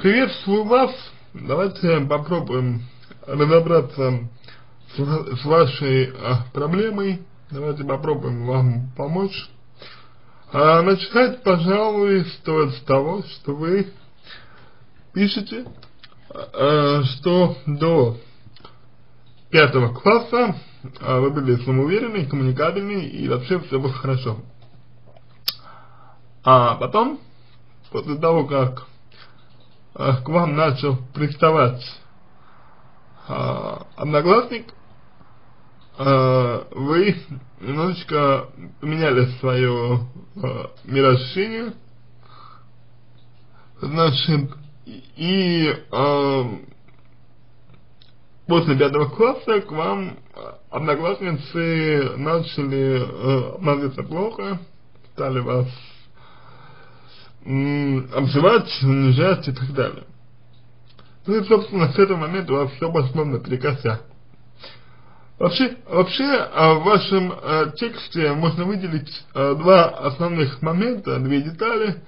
Приветствую вас. Давайте попробуем разобраться с, с вашей а, проблемой. Давайте попробуем вам помочь. А начать, пожалуй, стоит с того, что вы пишете, а, что до пятого класса а, вы были самоуверенны, коммуникабельны и вообще все было хорошо. А потом, после того, как к вам начал приставать а, одноклассник, а, вы немножечко поменяли свое а, мироощущение, значит, и после пятого класса к вам одноклассницы начали э, относиться плохо, стали вас обзывать, унижать и так далее. Ну и, собственно, с этого момента у вас все пошло наперекосяк. Вообще, вообще а, в вашем э, тексте можно выделить э, два основных момента, две детали.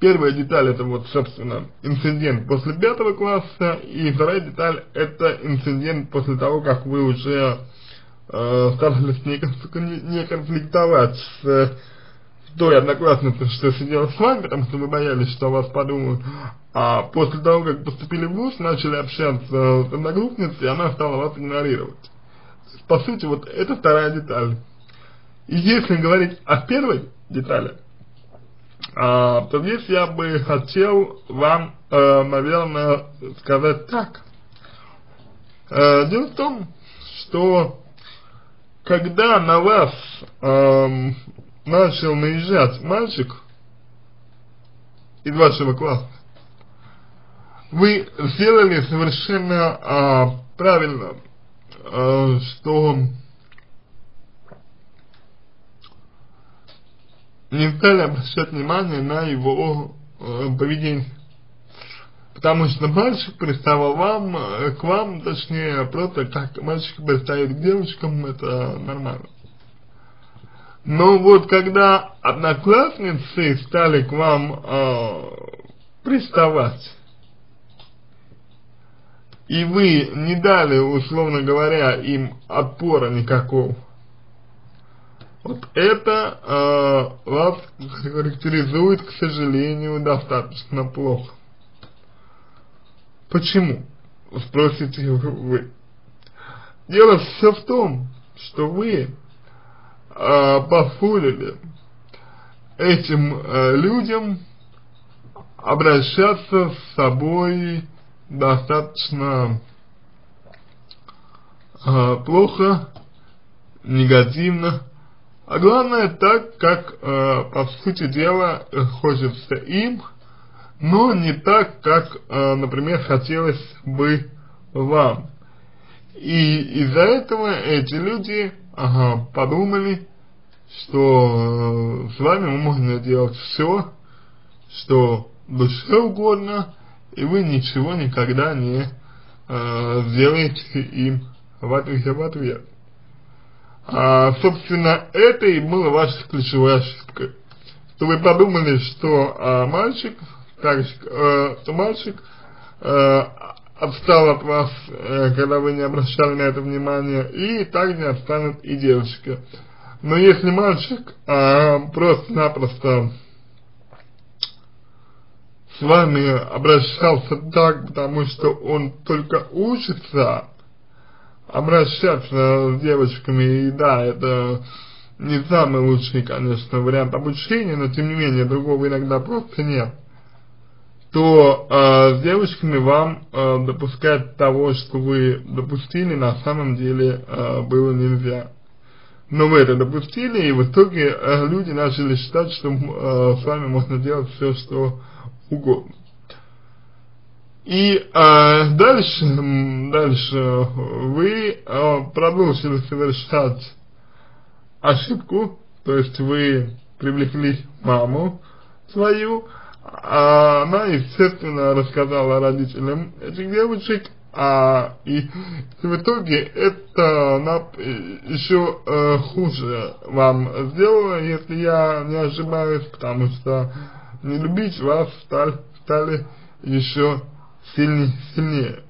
Первая деталь это вот, собственно, инцидент после пятого класса, и вторая деталь это инцидент после того, как вы уже э, старались не конфликтовать с той одноклассницы, что сидела с вами, потому что вы боялись, что вас подумают, а после того, как поступили в ВУЗ, начали общаться с одногруппницей, она стала вас игнорировать. По сути, вот это вторая деталь. И если говорить о первой детали, а, то здесь я бы хотел вам, э, наверное, сказать так. Э, дело в том, что когда на вас э, начал наезжать мальчик из вашего класса, вы сделали совершенно а, правильно, а, что не стали обращать внимание на его а, поведение. Потому что мальчик приставал вам, к вам, точнее, просто как мальчик пристает к девочкам, это нормально. Но вот когда одноклассницы стали к вам э, приставать, и вы не дали, условно говоря, им отпора никакого, вот это э, вас характеризует, к сожалению, достаточно плохо. Почему? Спросите вы. Дело все в том, что вы э, позволили этим э, людям обращаться с собой достаточно э, плохо, негативно, а главное так, как э, по сути дела хочется им, но не так, как, э, например, хотелось бы вам. И из-за этого эти люди ага, подумали, что э, с вами можно делать все, что душе угодно, и вы ничего никогда не э, сделаете им в ответ. В ответ. А, собственно, это и было вашей ключевой ошибкой. Что вы подумали, что а, мальчик, так, э, что мальчик э, отстал от вас, э, когда вы не обращали на это внимание, и также отстанут и девочки. Но если мальчик э, просто-напросто с вами обращался так, потому что он только учится обращаться с девочками, и да, это не самый лучший, конечно, вариант обучения, но тем не менее, другого иногда просто нет то э, с девочками вам э, допускать того, что вы допустили, на самом деле э, было нельзя. Но вы это допустили, и в итоге э, люди начали считать, что э, с вами можно делать все, что угодно. И э, дальше, дальше вы э, продолжили совершать ошибку, то есть вы привлекли маму свою, а она, естественно, рассказала родителям этих девочек, а, и в итоге это она еще э, хуже вам сделала, если я не ошибаюсь, потому что не любить вас стали, стали еще сильнее, сильнее.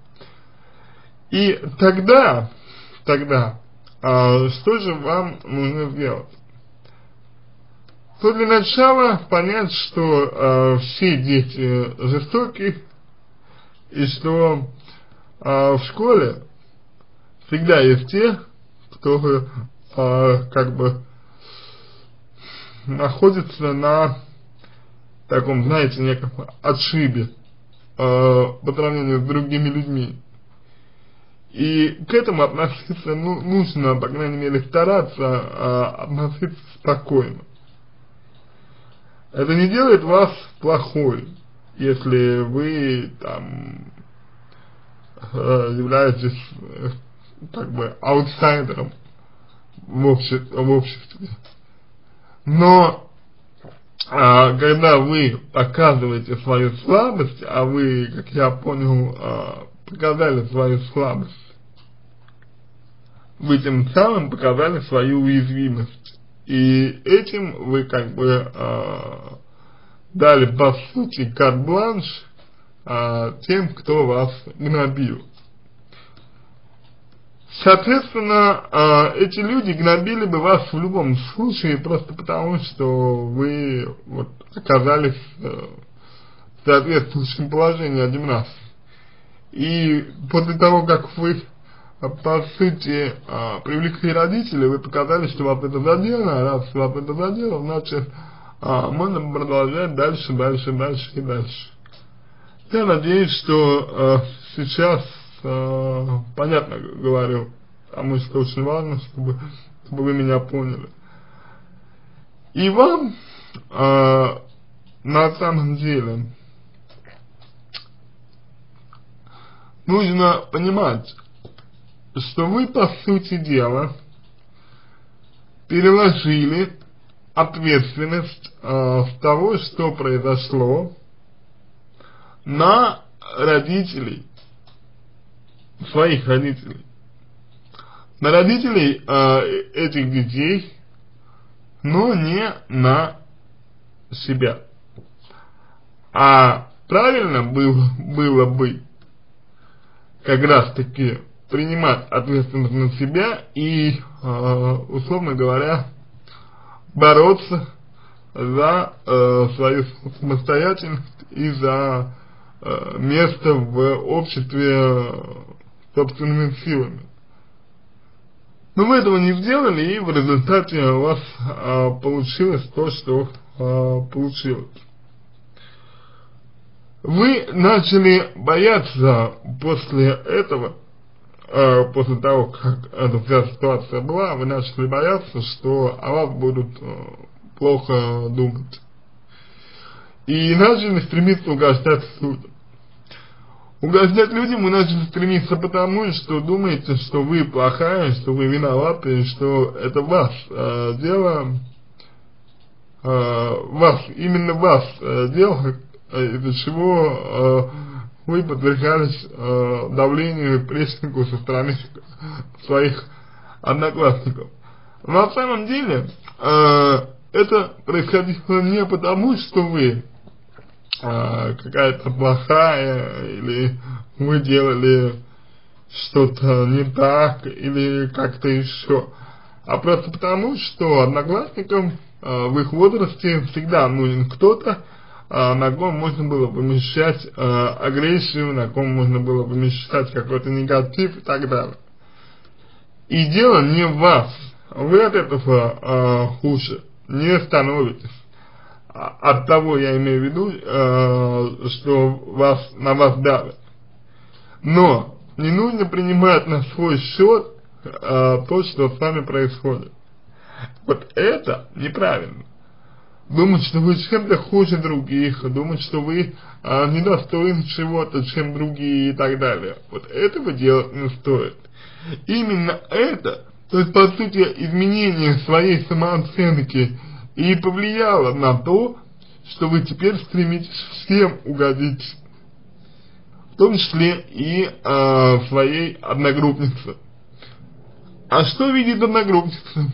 И тогда, тогда, а, что же вам нужно сделать? То для начала понять, что а, все дети жестокие, и что а, в школе всегда есть те, кто а, как бы находится на таком, знаете, неком отшибе э, по сравнению с другими людьми. И к этому относиться ну, нужно, по крайней мере, стараться э, относиться спокойно. Это не делает вас плохой, если вы там э, являетесь э, как бы аутсайдером в, обще в обществе. Но а, когда вы показываете свою слабость, а вы, как я понял, а, показали свою слабость, вы тем самым показали свою уязвимость. И этим вы как бы а, дали по сути карт-бланш а, тем, кто вас гнобил. Соответственно, э, эти люди гнобили бы вас в любом случае, просто потому, что вы вот, оказались э, в соответствующем положении один раз. И после того, как вы, по сути, э, привлекли родителей, вы показали, что вас это задело, а раз вас это задело, значит, э, можно продолжать дальше, дальше, дальше и дальше. Я надеюсь, что сейчас понятно говорю, потому что очень важно, чтобы, чтобы вы меня поняли. И вам на самом деле нужно понимать, что вы по сути дела переложили ответственность э, того, что произошло, на родителей своих родителей. На родителей э, этих детей, но не на себя. А правильно было, было бы как раз таки принимать ответственность на себя и, э, условно говоря, бороться за э, свою самостоятельность и за э, место в обществе собственными силами. Но вы этого не сделали, и в результате у вас а, получилось то, что а, получилось. Вы начали бояться после этого, а, после того, как эта вся ситуация была, вы начали бояться, что о вас будут а, плохо думать. И начали стремиться угождать людям. Угождать людям вы начали стремиться потому, что думаете, что вы плохая, что вы виноваты, что это ваш э, дело, э, вас, именно вас э, дело, э, из-за чего э, вы подвергались э, давлению и прессингу со стороны своих одноклассников. На самом деле, э, это происходило не потому, что вы а, какая-то плохая, или вы делали что-то не так, или как-то еще. А просто потому, что одноклассникам а, в их возрасте всегда нужен кто-то, на ком можно было помещать а, агрессию, на ком можно было помещать какой-то негатив и так далее. И дело не в вас. Вы от этого а, хуже не становитесь. А, от того я имею в виду, э, что вас, на вас давят. Но не нужно принимать на свой счет э, то, что с вами происходит. Вот это неправильно. Думать, что вы чем-то хуже других, думать, что вы э, недостойны чего-то, чем другие и так далее. Вот этого делать не стоит. Именно это, то есть по сути изменение своей самооценки и повлияло на то, что вы теперь стремитесь всем угодить, в том числе и э, своей одногруппнице. А что видит одногруппница?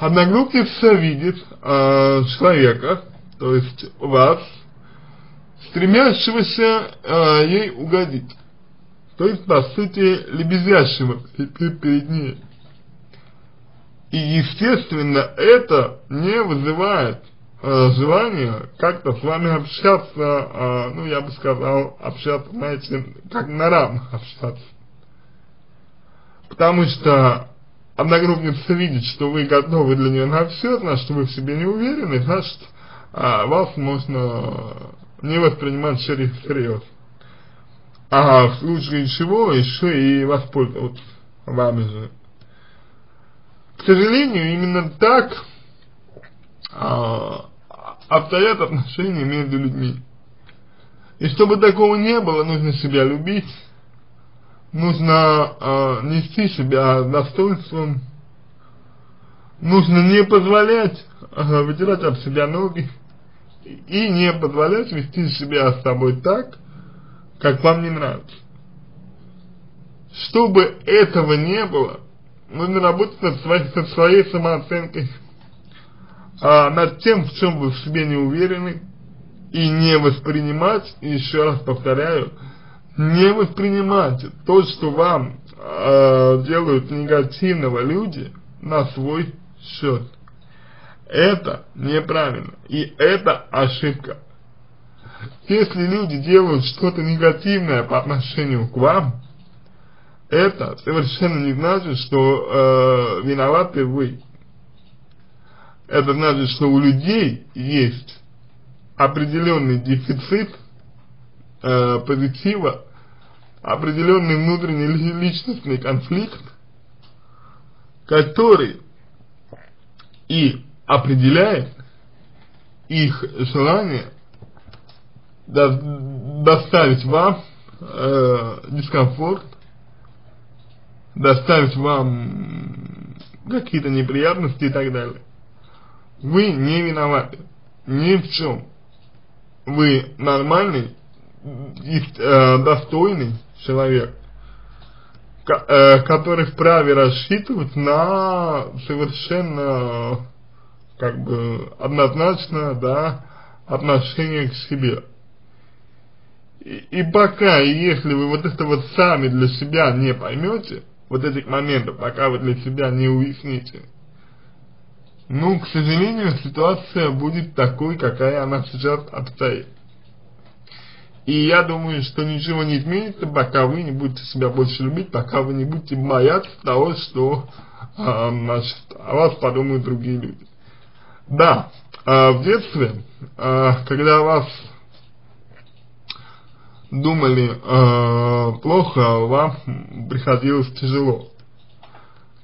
Одногруппница видит э, человека, то есть вас, стремящегося э, ей угодить. То есть, по сути, лебезящего перед ней. И, естественно, это не вызывает э, желания как-то с вами общаться, э, ну, я бы сказал, общаться, знаете, как на равных общаться. Потому что одногруппница видит, что вы готовы для нее на все, значит, вы в себе не уверены, значит, а, вас можно не воспринимать всерьез. А в случае чего еще и воспользоваться вами же. К сожалению, именно так а, обстоят отношения между людьми. И чтобы такого не было, нужно себя любить, нужно э, нести себя достоинством, нужно не позволять э, вытирать об себя ноги и не позволять вести себя с тобой так, как вам не нравится. Чтобы этого не было, нужно работать над своей, над своей самооценкой, а, над тем, в чем вы в себе не уверены, и не воспринимать, еще раз повторяю, не воспринимать то, что вам э, делают негативного люди, на свой счет. Это неправильно. И это ошибка. Если люди делают что-то негативное по отношению к вам, это совершенно не значит, что э, виноваты вы. Это значит, что у людей есть определенный дефицит э, позитива, определенный внутренний личностный конфликт, который и определяет их желание до, доставить вам э, дискомфорт, доставить вам какие-то неприятности и так далее. Вы не виноваты ни в чем. Вы нормальный э, достойный человек, э, который вправе рассчитывать на совершенно как бы однозначно, да, отношение к себе. И, и пока, если вы вот это вот сами для себя не поймете, вот этих моментов, пока вы для себя не уясните, ну, к сожалению, ситуация будет такой, какая она сейчас обстоит. И я думаю, что ничего не изменится, пока вы не будете себя больше любить, пока вы не будете бояться того, что э, значит, о вас подумают другие люди. Да, э, в детстве, э, когда вас думали э, плохо, вам приходилось тяжело.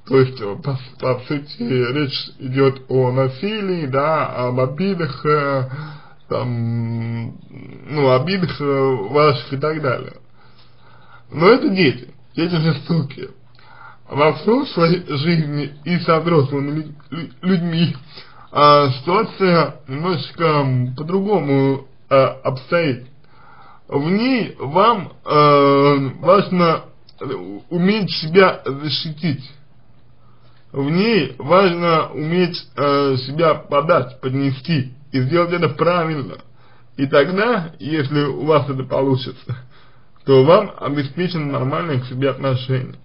То есть, по, по сути, речь идет о насилии, да, об обидах, э, там, ну, обидах э, ваших и так далее. Но это дети, дети жестокие. Во взрослой жизни и со взрослыми людьми а, ситуация немножечко по-другому а, обстоит. В ней вам а, важно уметь себя защитить в ней важно уметь э, себя подать, поднести и сделать это правильно. И тогда, если у вас это получится, то вам обеспечено нормальное к себе отношение.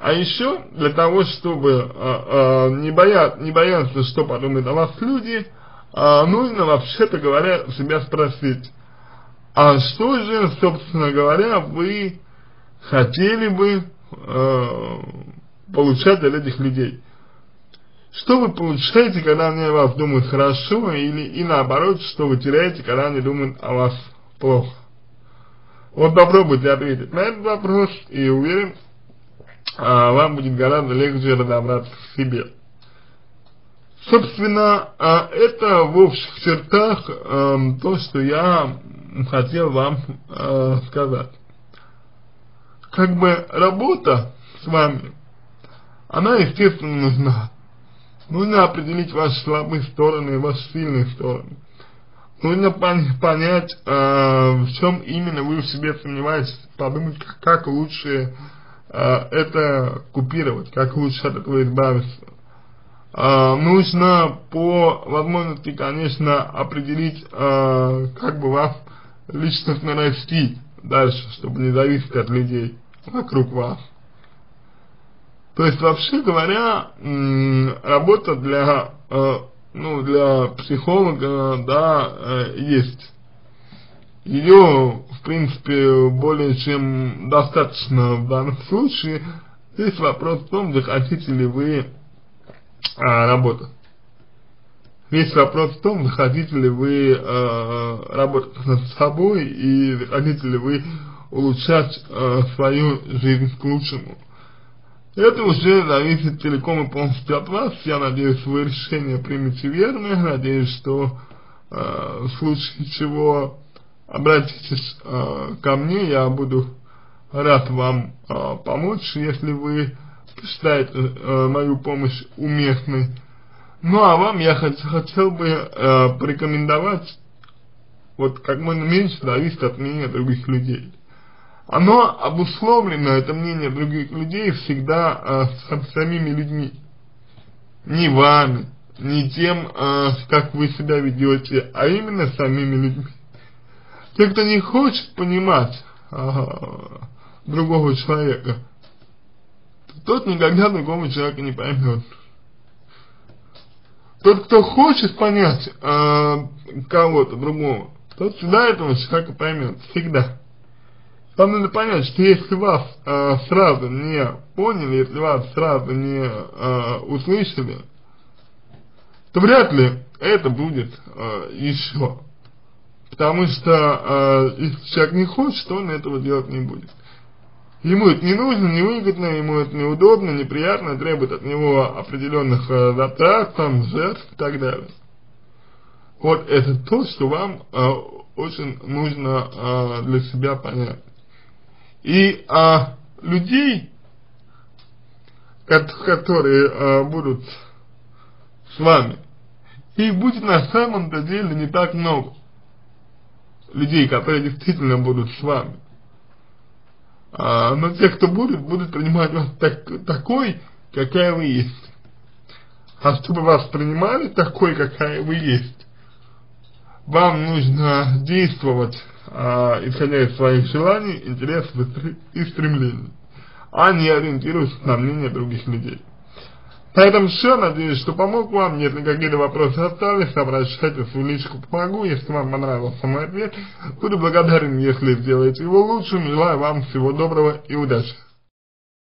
А еще для того, чтобы э, э, не, боя, не бояться, что подумают о вас люди, э, нужно вообще-то говоря себя спросить, а что же, собственно говоря, вы хотели бы э, получать от этих людей. Что вы получаете, когда они о вас думают хорошо, или и наоборот, что вы теряете, когда они думают о вас плохо? Вот попробуйте ответить на этот вопрос, и уверен, а, вам будет гораздо легче разобраться в себе. Собственно, а, это в общих чертах а, то, что я хотел вам а, сказать. Как бы работа с вами она, естественно, нужна. Нужно определить ваши слабые стороны и ваши сильные стороны. Нужно понять, э, в чем именно вы в себе сомневаетесь, подумать, как, как лучше э, это купировать, как лучше от этого избавиться. Э, нужно по возможности, конечно, определить, э, как бы вас личностно расти дальше, чтобы не зависеть от людей вокруг вас. То есть, вообще говоря, работа для, э, ну, для психолога, да, э, есть. Ее, в принципе, более чем достаточно в данном случае. Здесь вопрос в том, захотите ли вы а, работать. Весь вопрос в том, захотите ли вы э, работать над собой и захотите ли вы улучшать э, свою жизнь к лучшему. Это уже зависит целиком и полностью от вас. Я надеюсь, вы решение примете верное. Надеюсь, что э, в случае чего обратитесь э, ко мне, я буду рад вам э, помочь, если вы считаете э, мою помощь уместной. Ну а вам я хот хотел бы э, порекомендовать, вот как можно меньше зависит от мнения других людей. Оно обусловлено, это мнение других людей, всегда э, самими людьми. Не вами, не тем, э, как вы себя ведете, а именно самими людьми. Те, кто не хочет понимать э, другого человека, тот никогда другого человека не поймет. Тот, кто хочет понять э, кого-то другого, тот всегда этого человека поймет, всегда. Вам надо понять, что если вас э, сразу не поняли, если вас сразу не э, услышали, то вряд ли это будет э, еще. Потому что э, если человек не хочет, он этого делать не будет. Ему это не нужно, невыгодно, ему это неудобно, неприятно, требует от него определенных э, затрат, там, жертв и так далее. Вот это то, что вам э, очень нужно э, для себя понять. И э, людей, которые э, будут с вами, их будет на самом-то деле не так много. Людей, которые действительно будут с вами. А, но те, кто будет, будут принимать вас так, такой, какая вы есть. А чтобы вас принимали такой, какая вы есть, вам нужно действовать, а, исходя из своих желаний, интересов и стремлений, а не ориентируясь на мнение других людей. Поэтому все, надеюсь, что помог вам. Если какие-то вопросы остались, обращайтесь в личку помогу. Если вам понравился мой ответ, буду благодарен, если сделаете его лучшим. Желаю вам всего доброго и удачи.